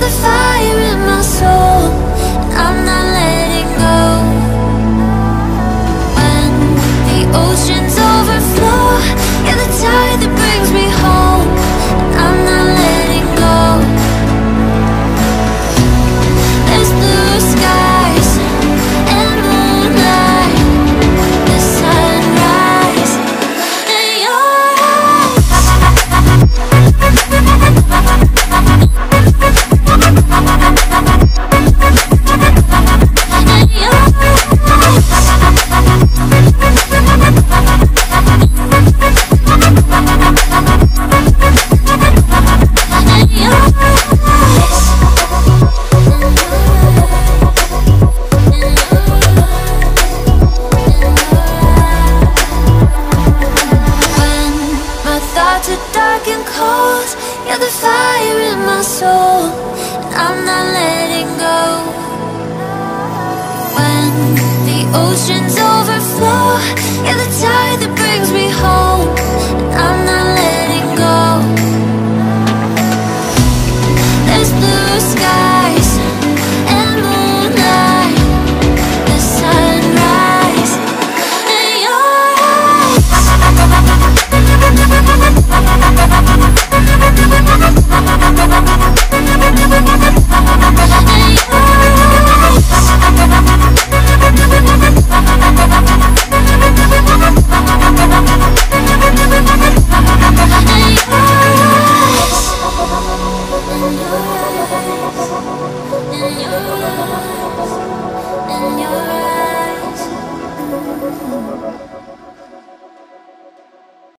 the fire dark and cold. You're the fire in my soul And I'm not letting go. When the ocean's over In your eyes.